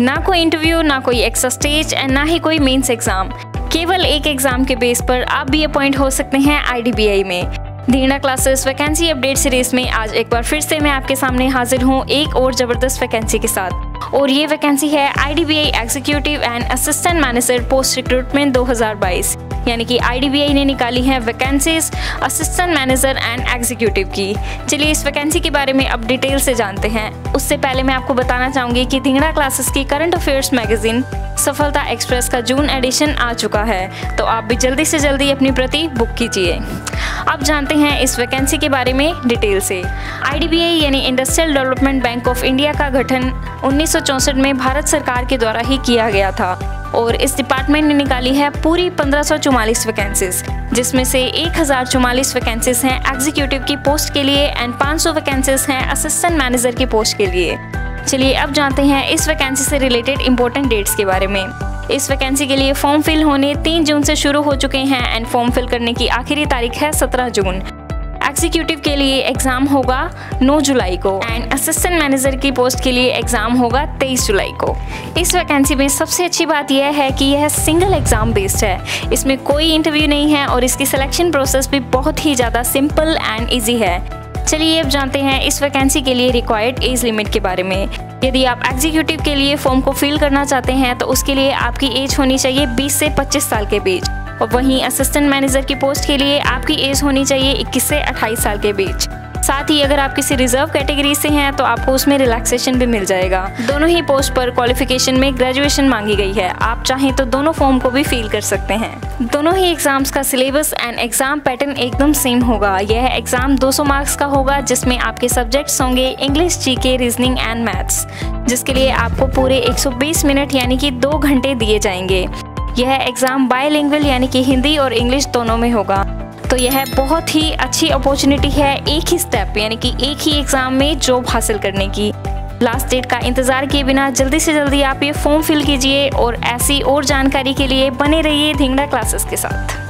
ना कोई इंटरव्यू ना कोई एक्स्ट्रा स्टेज एंड ना ही कोई मेंस एग्ज़ाम केवल एक एग्ज़ाम के बेस पर आप भी अपॉइंट हो सकते हैं आईडीबीआई में. धीरणा क्लासेस वैकेंसी अपडेट सीरीज़ में आज एक बार फिर से मैं आपके सामने हाजिर हूँ एक और ज़बरदस्त वैकेंसी के साथ. और ये वैकेंसी है I IDBI executive and assistant manager post recruitment 2022 यानी कि आईडीबीआई ने निकाली है vacancies assistant manager and executive की। चलिए इस वैकेंसी के बारे में अब डिटेल से जानते हैं। उससे पहले मैं आपको बताना चाहूँगी कि धिंगड़ा क्लासेस की current affairs magazine Safalta express का जून एडिशन आ चुका है। तो आप भी जल्दी से जल्दी अपनी प्रति बुक कीजिए। अब जानते हैं इस वैकेंसी के बारे में डिटेल से। आईडीबीआई यानी industrial development bank of India का गठन उन्नीस में भारत सरकार के द्वारा ही किया गया था। और इस डिपार्टमेंट ने निकाली है पूरी पंद्रह वैकेंसीज जिसमें से एक हज़ार चौवालीस वैकेंसीज हैं एग्जीक्यूटिव की पोस्ट के लिए एंड 500 वैकेंसीज हैं असिस्टेंट मैनेजर की पोस्ट के लिए। चलिए अब जानते हैं इस वैकेंसी से रिलेटेड इंपॉर्टेंट डेट्स के बारे में। इस वैकेंसी के लिए फॉर्म फिल होने तीन जून से शुरू हो चुके हैं एंड फॉर्म फिल करने की आखिरी तारीख है सत्रह जून। एग्जीक्यूटिव के लिए एग्ज़ाम होगा 9 जुलाई को एंड असिस्टेंट मैनेजर की पोस्ट के लिए एग्ज़ाम होगा 23 जुलाई को। इस वैकेंसी में सबसे अच्छी बात यह है कि यह सिंगल एग्ज़ाम बेस्ड है। इसमें कोई इंटरव्यू नहीं है और इसकी सिलेक्शन प्रोसेस भी बहुत ही ज़्यादा सिंपल एंड ईजी है। चलिए अब जानते हैं इस वैकेंसी के लिए रिक्वायर्ड एज लिमिट के बारे में। यदि आप एग्जीक्यूटिव के लिए फॉर्म को फिल करना चाहते हैं तो उसके लिए आपकी एज होनी चाहिए 20 से 25 साल के बीच। और वहीं असिस्टेंट मैनेजर की पोस्ट के लिए आपकी एज होनी चाहिए 21 से 28 साल के बीच। साथ ही अगर आप किसी रिज़र्व कैटेगरी से हैं तो आपको उसमें रिलैक्सेशन भी मिल जाएगा। दोनों ही पोस्ट पर क्वालिफिकेशन में ग्रेजुएशन मांगी गई है। आप चाहें तो दोनों फॉर्म को भी फिल कर सकते हैं। दोनों ही एग्ज़ाम्स का सिलेबस एंड एग्ज़ाम पैटर्न एकदम सेम होगा। यह एग्ज़ाम 200 मार्क्स का होगा, जिसमें आपके सब्जेक्ट्स होंगे English GK reasoning and maths जिसके लिए आपको पूरे 120 मिनट यानी कि दो घंटे दिए जाएँगे। यह एग्ज़ाम बायलिंगुअल यानी कि हिंदी और इंग्लिश दोनों में होगा। तो यह बहुत ही अच्छी अपॉर्चुनिटी है एक ही स्टेप यानी कि एक ही एग्ज़ाम में जॉब हासिल करने की। लास्ट डेट का इंतज़ार किए बिना जल्दी से जल्दी आप ये फॉर्म फिल कीजिए और ऐसी और जानकारी के लिए बने रहिए धिंगड़ा क्लासेस के साथ।